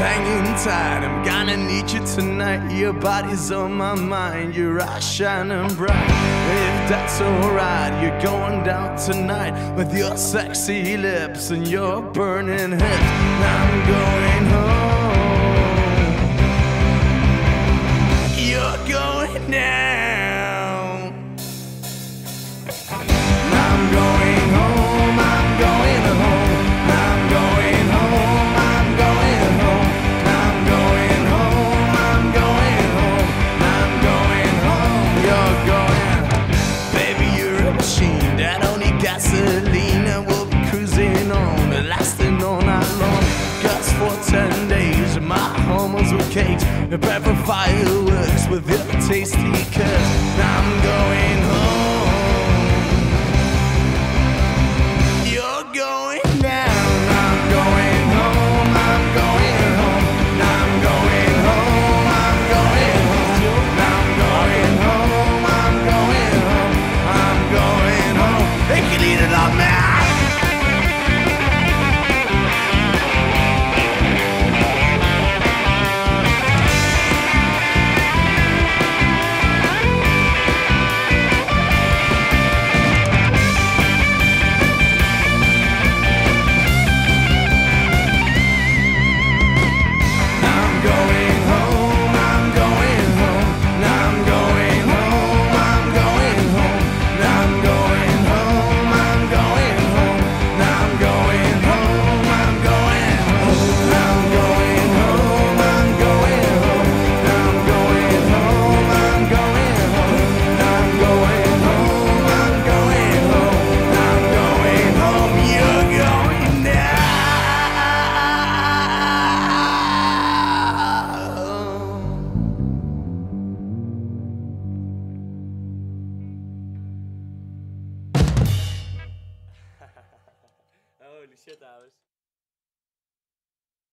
hanging tight. I'm gonna need you tonight. Your body's on my mind. Your eyes shining bright. If that's alright, you're going down tonight with your sexy lips and your burning hips. I'm going home. shit hours.